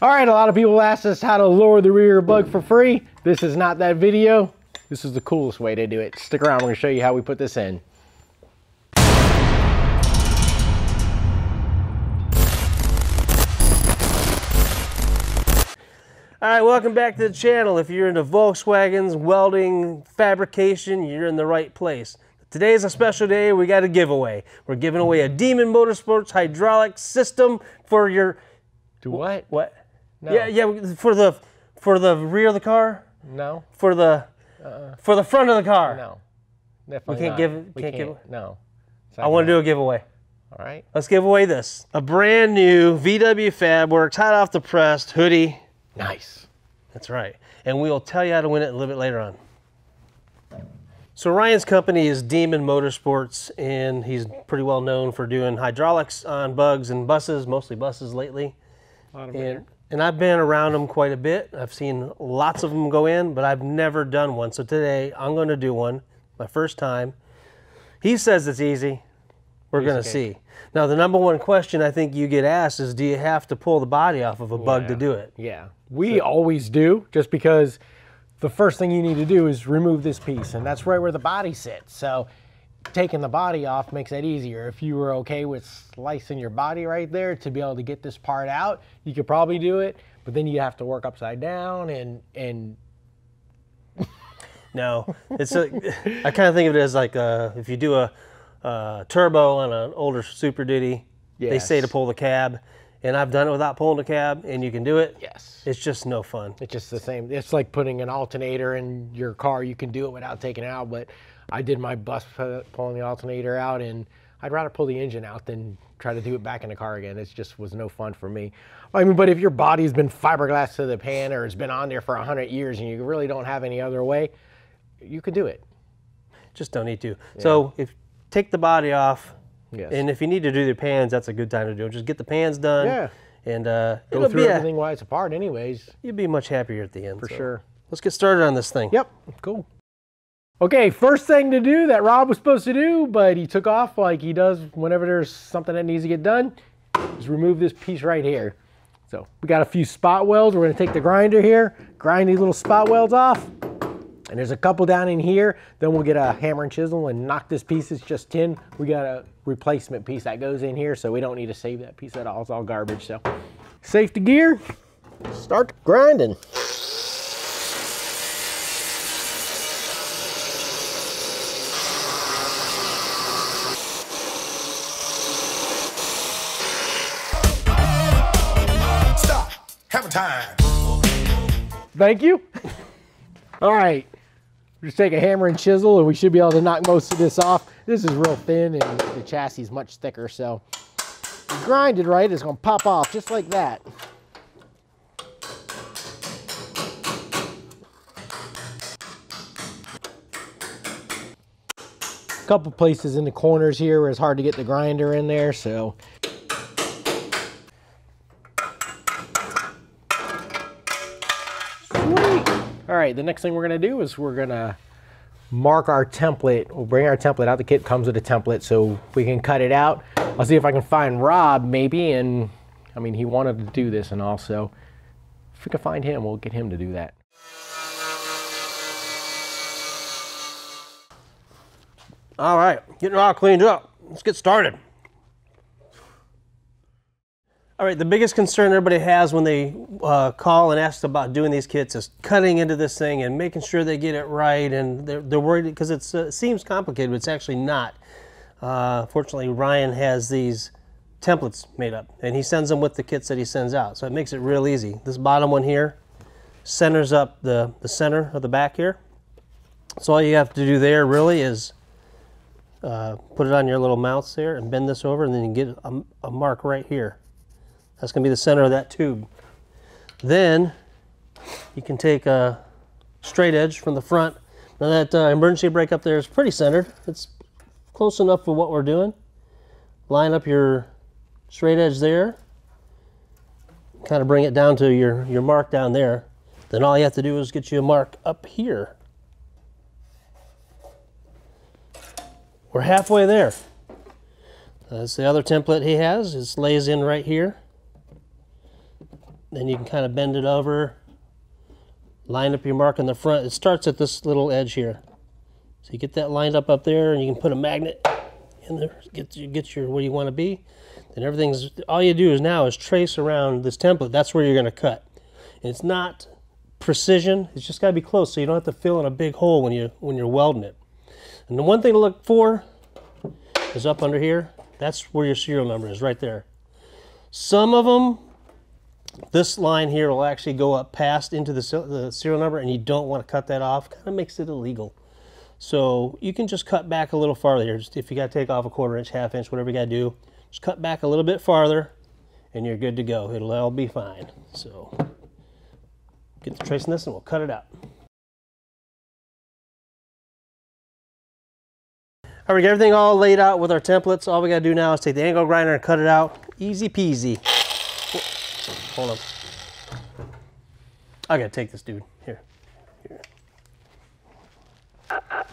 All right, a lot of people asked us how to lower the rear bug for free. This is not that video. This is the coolest way to do it. Stick around, we're gonna show you how we put this in. All right, welcome back to the channel. If you're into Volkswagens, welding, fabrication, you're in the right place. Today is a special day. We got a giveaway. We're giving away a Demon Motorsports hydraulic system for your Do what? what? No. Yeah, yeah, for the for the rear of the car, No, for the uh-uh. for the front of the car. no. Definitely can't not. give it- We can't can't. give No. I want to do a giveaway. All right. Let's give away this. A brand new VW Fabworks hot off the press hoodie. Nice. That's right. And we will tell you how to win it a little bit later on. So Ryan's company is Demon Motorsports, and he's pretty well known for doing hydraulics on bugs and buses, mostly buses lately. And, and I've been around them quite a bit. I've seen lots of them go in, but I've never done one. So today I'm going to do one, my first time. He says it's easy. We're going to cake. see. Now, the number one question I think you get asked is do you have to pull the body off of a bug to do it? Yeah. We always do, just because the first thing you need to do is remove this piece, and that's right where the body sits. So taking the body off makes that easier. If you were okay with slicing your body right there to be able to get this part out, you could probably do it, but then you have to work upside down and and No, it's a. I kind of think of it as like uh if you do a, uh turbo on an older Super Duty, they say to pull the cab, and I've done it without pulling the cab, and you can do it. yes. It's just no fun. It's just the same. It's like putting an alternator in your car. You can do it without taking it out, but I did my bus pulling the alternator out, and I'd rather pull the engine out than try to do it back in the car again. It just was no fun for me. I mean, but if your body's been fiberglass to the pan or it's been on there for a hundred years and you really don't have any other way, you could do it. Just don't need to. So if take the body off, Yes. and if you need to do the pans, that's a good time to do it. Just get the pans done. Yeah. And uh, Go through be a, everything while it's apart, anyways. You'd be much happier at the end. For so sure. Let's get started on this thing. Yep, cool. Okay, first thing to do that Rob was supposed to do, but he took off like he does whenever there's something that needs to get done, is remove this piece right here. So we got a few spot welds. We're gonna take the grinder here, grind these little spot welds off. And there's a couple down in here. Then we'll get a hammer and chisel and knock this piece. It's just tin. We got a replacement piece that goes in here, so we don't need to save that piece at all. It's all garbage. So safety gear, start grinding. Time. Thank you. All right. Just take a hammer and chisel, and we should be able to knock most of this off. This is real thin, and the chassis is much thicker, so if you grind it right, it's going to pop off just like that. A couple places in the corners here where it's hard to get the grinder in there, so right, the next thing we're gonna do is we're gonna mark our template. We'll bring our template out. The kit comes with a template, so we can cut it out. I'll see if I can find Rob maybe, and I mean he wanted to do this, and also if we can find him, we'll get him to do that. All right, getting all cleaned up. Let's get started. All right, the biggest concern everybody has when they uh, call and ask about doing these kits is cutting into this thing and making sure they get it right, and they're, they're worried because uh, it seems complicated, but it's actually not. Uh, fortunately, Ryan has these templates made up, and he sends them with the kits that he sends out, so it makes it real easy. This bottom one here centers up the, the center of the back here. So all you have to do there really is uh, put it on your little mouse there and bend this over and then you get a, a mark right here. That's going to be the center of that tube. Then you can take a straight edge from the front. Now that uh, emergency brake up there is pretty centered. It's close enough for what we're doing. Line up your straight edge there. Kind of bring it down to your, your mark down there. Then all you have to do is get you a mark up here. We're halfway there. That's the other template he has. It lays in right here. Then you can kind of bend it over, line up your mark in the front. It starts at this little edge here. So you get that lined up up there and you can put a magnet in there, get you get your where you want to be. Then everything's all you do is now is trace around this template. That's where you're going to cut. And it's not precision. It's just got to be close so you don't have to fill in a big hole when you when you're welding it. And the one thing to look for is up under here. That's where your serial number is right there. Some of them this line here will actually go up past into the, the serial number and you don't want to cut that off. Kind of makes it illegal. So you can just cut back a little farther here. Just if you got to take off a quarter inch, half inch, whatever you got to do, just cut back a little bit farther and you're good to go. It'll all be fine. So get the tracing this and we'll cut it out. All right, we got everything all laid out with our templates. All we gotta do now is take the angle grinder and cut it out. Easy peasy. Hold on. I gotta take this dude. Here. Here. Uh, uh,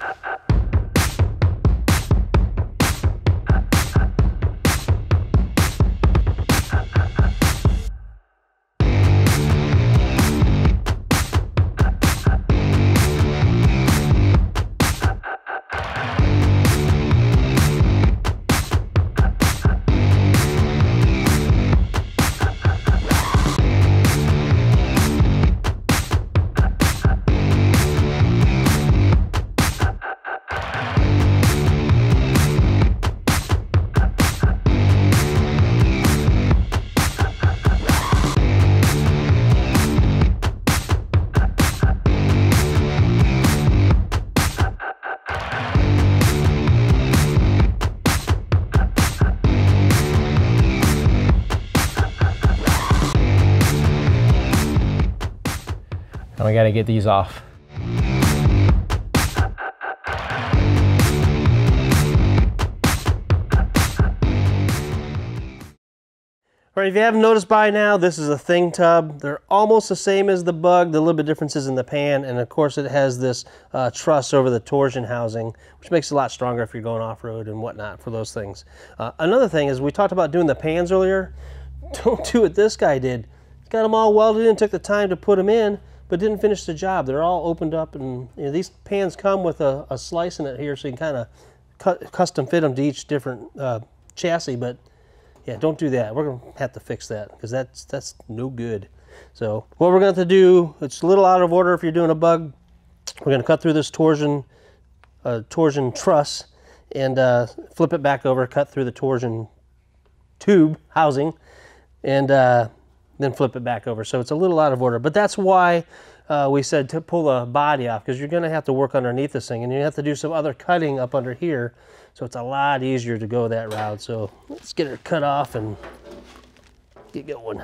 And we got to get these off. All right, if you haven't noticed by now, this is a thing tub. They're almost the same as the bug. The little bit difference is in the pan, and of course it has this uh, truss over the torsion housing, which makes it a lot stronger if you're going off-road and whatnot for those things. Uh, another thing is we talked about doing the pans earlier. Don't do what this guy did. He's got them all welded in, took the time to put them in, but didn't finish the job. They're all opened up, and you know, these pans come with a, a slice in it here, so you can kind of custom fit them to each different uh, chassis, but yeah, don't do that. We're gonna have to fix that because that's that's no good. So what we're going to have to do, it's a little out of order if you're doing a bug. We're gonna cut through this torsion, uh, torsion truss and uh, flip it back over, cut through the torsion tube housing and uh, then flip it back over. So it's a little out of order, but that's why uh, we said to pull the body off because you're gonna have to work underneath this thing and you have to do some other cutting up under here so it's a lot easier to go that route. So let's get her cut off and get going.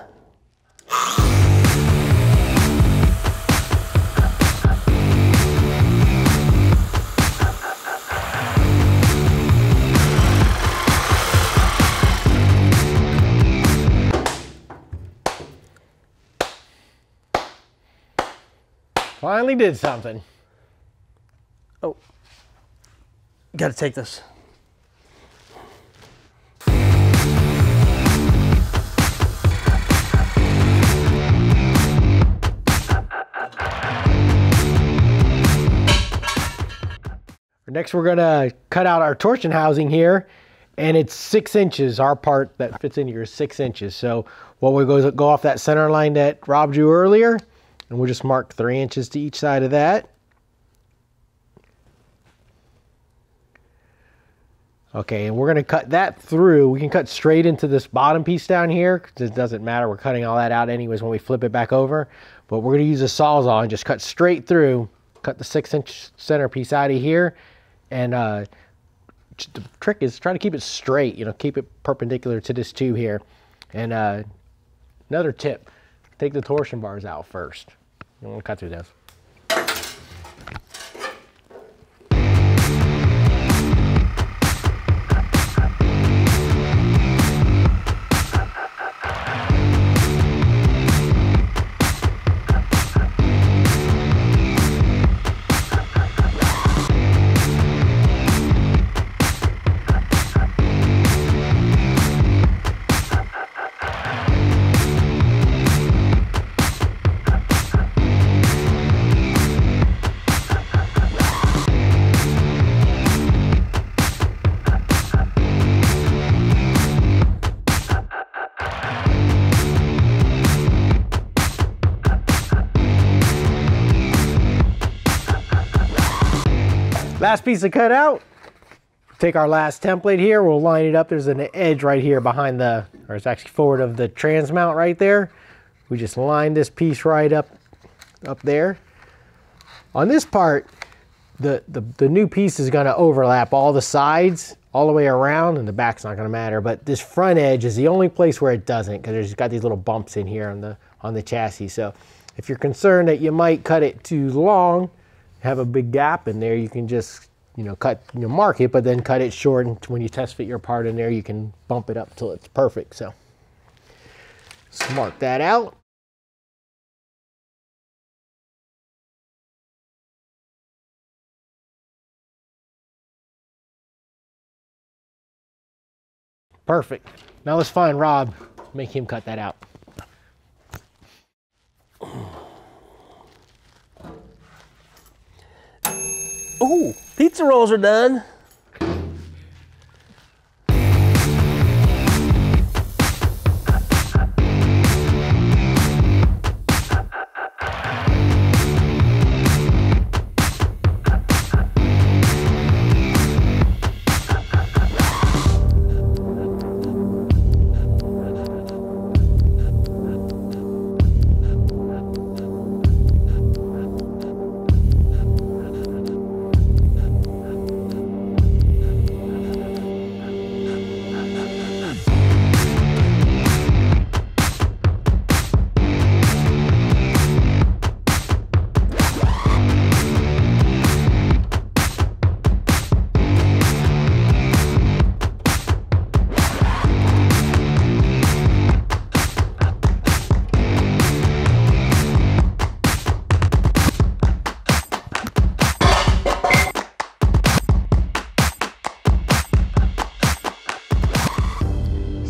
Finally did something. Oh, got to take this. Next, we're gonna cut out our torsion housing here, and it's six inches. Our part that fits in here is six inches. So what we go is go off that center line that Rob drew earlier, and we'll just mark three inches to each side of that. Okay, and we're gonna cut that through. We can cut straight into this bottom piece down here, it doesn't matter. We're cutting all that out anyways when we flip it back over. But we're gonna use a sawzall and just cut straight through, cut the six inch center piece out of here, and uh, the trick is try to keep it straight, you know, keep it perpendicular to this tube here. And uh, another tip, take the torsion bars out first. Un katru dienu. Last piece of cutout. Take our last template here. We'll line it up. There's an edge right here behind the, or it's actually forward of the trans mount right there. We just line this piece right up, up there. On this part, the, the, the new piece is going to overlap all the sides all the way around and the back's not going to matter but this front edge is the only place where it doesn't because there's got these little bumps in here on the on the chassis so if you're concerned that you might cut it too long have a big gap in there you can just you know cut you know, mark it but then cut it short and when you test fit your part in there you can bump it up till it's perfect so mark that out Perfect. Now let's find Rob. Make him cut that out. Oh, pizza rolls are done.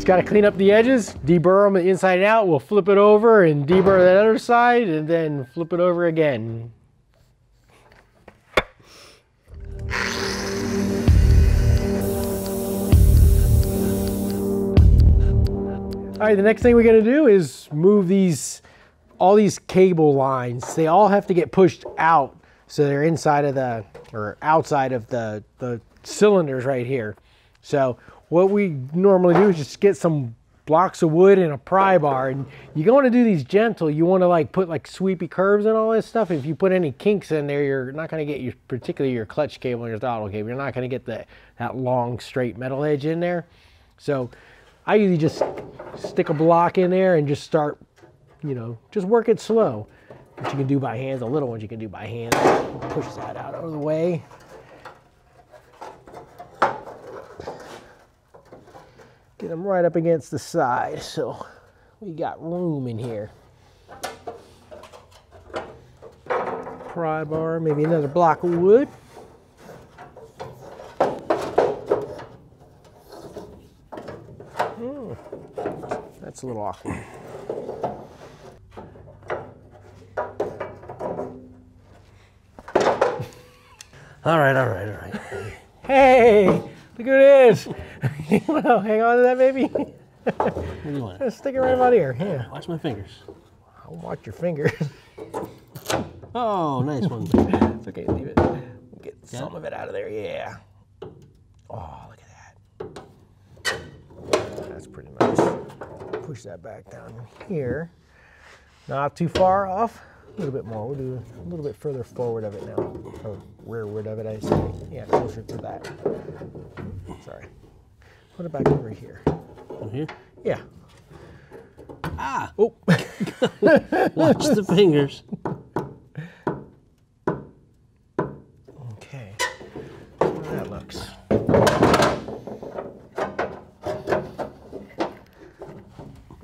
Just got to clean up the edges, deburr them inside and out. We'll flip it over and deburr that other side and then flip it over again. All right, the next thing we're gonna do is move these, all these cable lines. They all have to get pushed out so they're inside of the, or outside of the, the cylinders right here. So what we normally do is just get some blocks of wood and a pry bar and you want to do these gentle you want to like put like sweepy curves and all this stuff. If you put any kinks in there you're not going to get your particularly your clutch cable and your throttle cable you're not going to get that that long straight metal edge in there. So i usually just stick a block in there and just start you know just work it slow. What you can do by hand the little ones you can do by hand push that out of the way Get them right up against the side so we got room in here. Pry bar, maybe another block of wood. Hmm, that's a little awkward. All right, all right, all right. Hey, look who it is. well, hang on to that, baby. What do you want? Stick it right about here. Yeah, Watch my fingers. I'll watch your fingers. Oh, nice one. It's okay, leave it. Get some of it out of there, yeah. Oh, look at that. That's pretty nice. Push that back down here. Not too far off. A little bit more. We'll do a little bit further forward of it now. Or rearward of it, I say. Yeah, closer to that. Sorry. Put it back over here. Over here. Yeah. Ah, Oh, watch the fingers. okay. How that looks.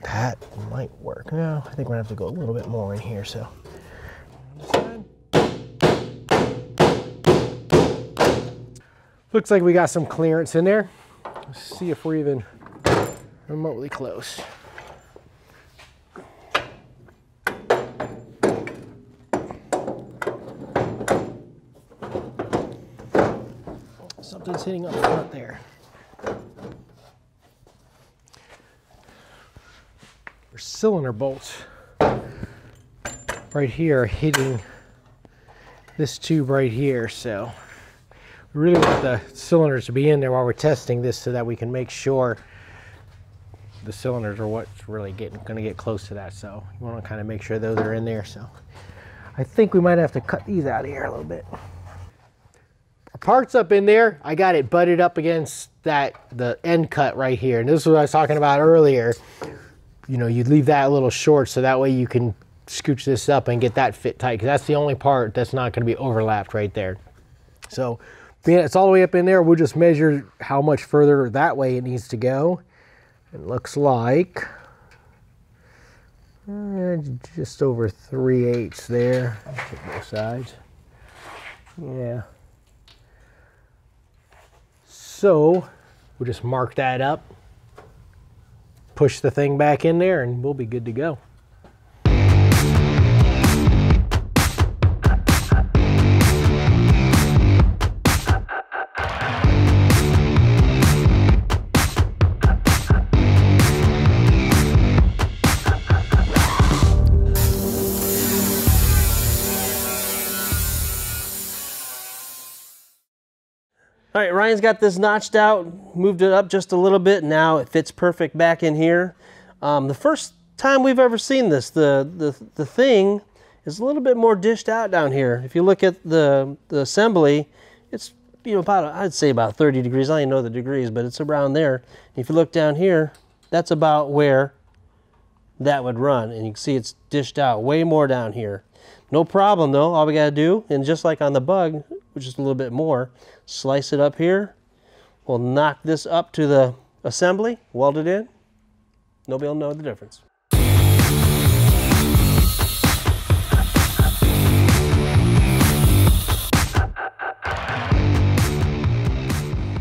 That might work. No, I think we're gonna have to go a little bit more in here, so. Looks like we got some clearance in there. Let's see if we're even remotely close. Something's hitting up front there. There's cylinder bolts right here hitting this tube right here. So really want the cylinders to be in there while we're testing this so that we can make sure the cylinders are what's really getting going to get close to that. So you want to kind of make sure those are in there. So I think we might have to cut these out of here a little bit. Parts up in there, I got it butted up against that the end cut right here. And this is what I was talking about earlier. You know, you leave that a little short so that way you can scooch this up and get that fit tight because that's the only part that's not going to be overlapped right there. So being it's all the way up in there, we'll just measure how much further that way it needs to go. It looks like uh, just over 3 eighths there. Both sides. Yeah. So we'll just mark that up, push the thing back in there, and we'll be good to go. Ryan's got this notched out, moved it up just a little bit. Now it fits perfect back in here. Um, the first time we've ever seen this, the, the, the thing is a little bit more dished out down here. If you look at the, the assembly, it's you know about I'd say about 30 degrees. I don't know the degrees, but it's around there. If you look down here, that's about where that would run, and you can see it's dished out way more down here. No problem though. All we gotta do, and just like on the bug, is a little bit more, slice it up here. We'll knock this up to the assembly, weld it in. Nobody will know the difference.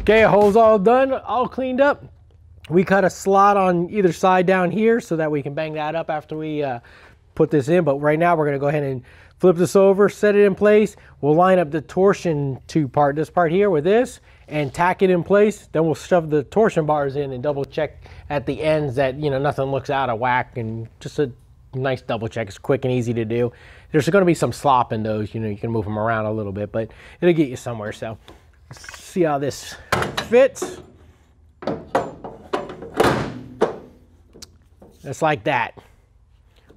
Okay, hole's all done, all cleaned up. We cut a slot on either side down here so that we can bang that up after we uh, put this in. But right now we're gonna go ahead and flip this over, set it in place. We'll line up the torsion tube part, this part here with this and tack it in place. Then we'll shove the torsion bars in and double check at the ends that, you know, nothing looks out of whack and just a nice double check. It's quick and easy to do. There's gonna be some slop in those, you know, you can move them around a little bit, but it'll get you somewhere. So let's see how this fits. Just like that.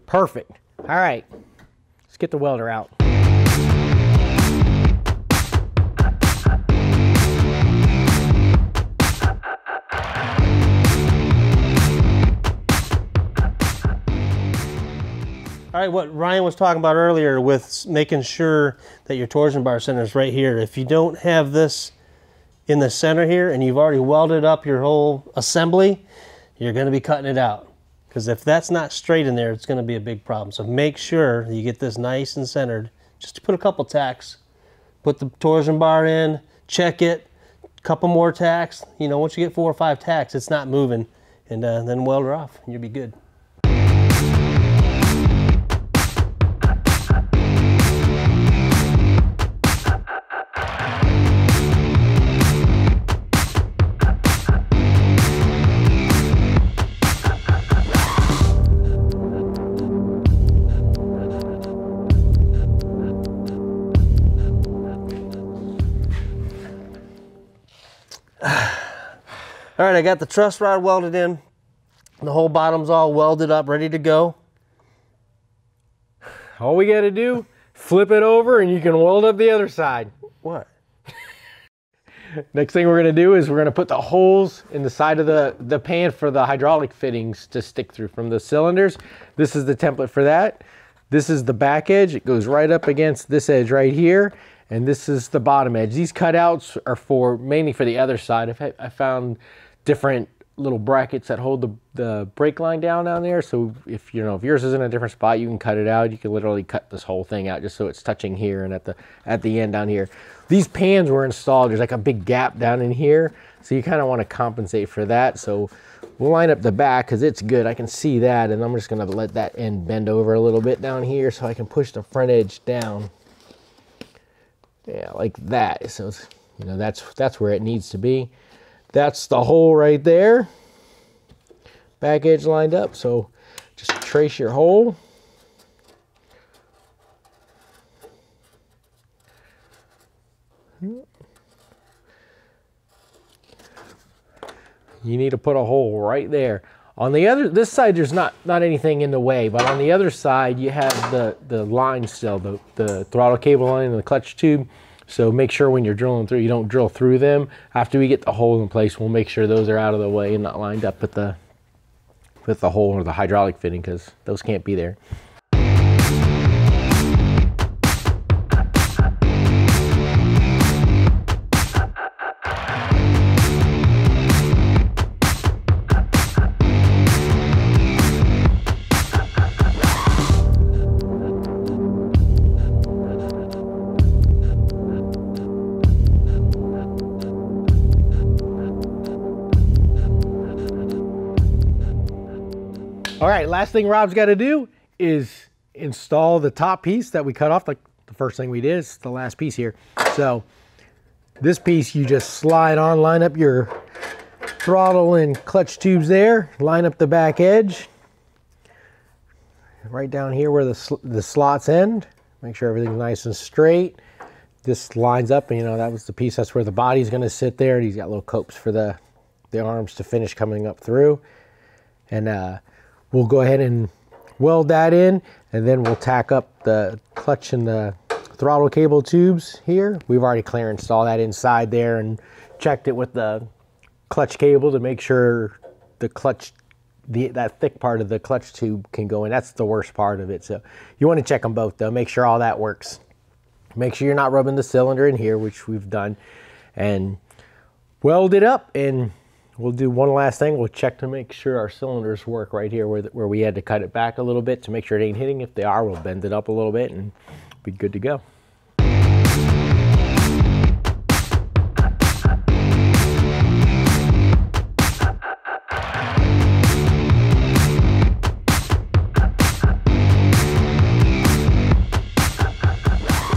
Perfect. All right, get the welder out. All right, what Ryan was talking about earlier with making sure that your torsion bar center is right here. If you don't have this in the center here and you've already welded up your whole assembly, you're gonna be cutting it out. Because if that's not straight in there, it's gonna be a big problem. So make sure you get this nice and centered. Just put a couple tacks, put the torsion bar in, check it, couple more tacks. You know, once you get four or five tacks, it's not moving. And uh, then weld her off and you'll be good. All right, I got the truss rod welded in. The whole bottom's all welded up, ready to go. All we got to do, flip it over and you can weld up the other side. What? Next thing we're gonna do is we're gonna put the holes in the side of the, the pan for the hydraulic fittings to stick through from the cylinders. This is the template for that. This is the back edge. It goes right up against this edge right here. And this is the bottom edge. These cutouts are for mainly for the other side. I've, found different little brackets that hold the, the brake line down down there. So if you know if yours is in a different spot, you can cut it out. You can literally cut this whole thing out just so it's touching here and at the at the end down here. These pans were installed. There's like a big gap down in here, so you kind of want to compensate for that. So we'll line up the back because it's good. I can see that, and I'm just gonna let that end bend over a little bit down here so I can push the front edge down. Yeah, like that. So you know that's that's where it needs to be. That's the hole right there. Back edge lined up. So just trace your hole. You need to put a hole right there. On the other, this side, there's not, not anything in the way, but on the other side, you have the, the line still, the, the throttle cable line and the clutch tube. So make sure when you're drilling through, you don't drill through them. After we get the hole in place, we'll make sure those are out of the way and not lined up with the, with the hole or the hydraulic fitting because those can't be there. Last thing Rob's got to do is install the top piece that we cut off. Like the first thing we did is the last piece here. So this piece you just slide on, line up your throttle and clutch tubes there, line up the back edge. Right down here where the, sl the slots end. Make sure everything's nice and straight. This lines up and you know that was the piece, that's where the body's gonna sit there. He's got little copes for the, the arms to finish coming up through. And uh, we'll go ahead and weld that in and then we'll tack up the clutch and the throttle cable tubes here. We've already clearanced all that inside there and checked it with the clutch cable to make sure the clutch, the, that thick part of the clutch tube can go in. That's the worst part of it. So you want to check them both though, make sure all that works. Make sure you're not rubbing the cylinder in here, which we've done, and weld it up and We'll do one last thing. We'll check to make sure our cylinders work right here where, the, where we had to cut it back a little bit to make sure it ain't hitting. If they are, we'll bend it up a little bit and be good to go.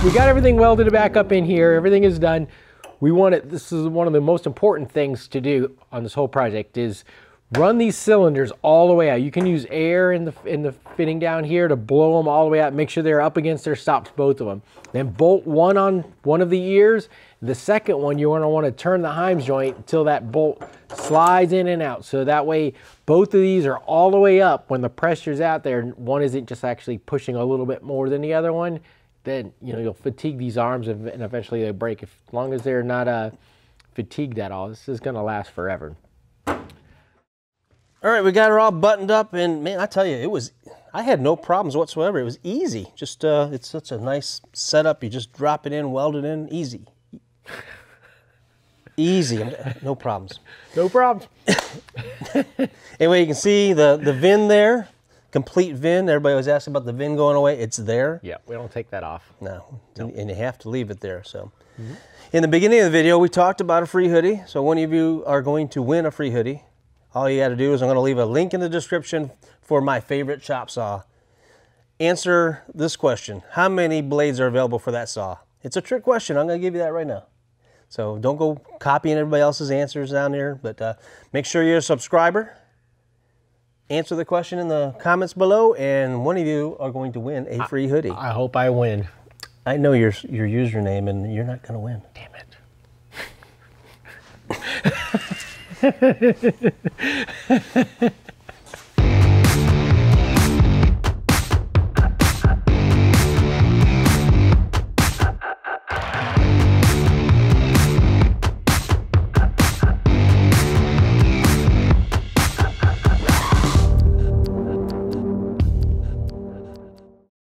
We got everything welded back up in here. Everything is done we want it, this is one of the most important things to do on this whole project is run these cylinders all the way out. You can use air in the, in the fitting down here to blow them all the way out. Make sure they're up against their stops, both of them. Then bolt one on one of the ears. The second one, you want to want to turn the Heim joint until that bolt slides in and out. So that way, both of these are all the way up. When the pressure's out there, one isn't just actually pushing a little bit more than the other one then you know you'll fatigue these arms and, eventually they break. If, as long as they're not uh, fatigued at all, this is going to last forever. All right, we got her all buttoned up, and man, I tell you, it was. I had no problems whatsoever. It was easy. Just uh, it's such a nice setup. You just drop it in, weld it in, easy. easy, no problems. No problems. anyway, you can see the the VIN there complete VIN. Everybody was asking about the VIN going away. It's there. Yeah, we don't take that off. No, and you have to leave it there. So, mm -hmm. in the beginning of the video, we talked about a free hoodie. So, one of you are going to win a free hoodie. All you got to do is I'm going to leave a link in the description for my favorite chop saw. Answer this question How many blades are available for that saw? It's a trick question. I'm going to give you that right now. So, don't go copying everybody else's answers down there, but uh, make sure you're a subscriber answer the question in the comments below, and one of you are going to win a free hoodie. I hope I win. I know your your username, and you're not going to win. Damn it.